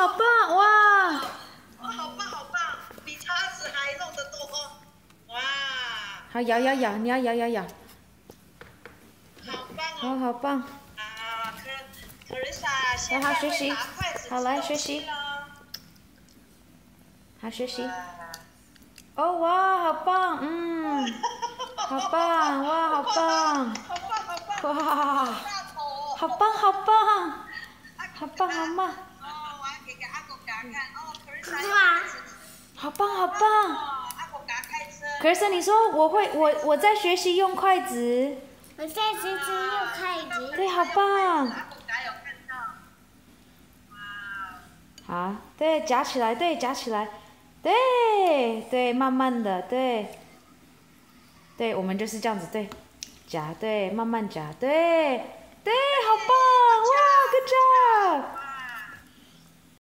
好棒，哇！哇，好棒好棒，比叉子还弄得多，哇！好，摇摇摇，你要摇摇摇。好棒哦！好好棒。啊，可可丽莎现好好学习在会拿筷子好来学习好学习。哦，哇，好棒，嗯，好棒，哇，好棒，好棒好棒！哇，好棒，好棒，好棒，好棒，给给阿狗给他看哦，可丽莎哇要开始吃好棒，好棒。可是你说我会，我我在学习用筷子。我在学习用筷子。对，好棒。阿狗家有看到，哇！好，对，夹起来，对，夹起来，对，对，慢慢的，对，对，我们就是这样子，对，夹，对，慢慢夹，对，对，好棒。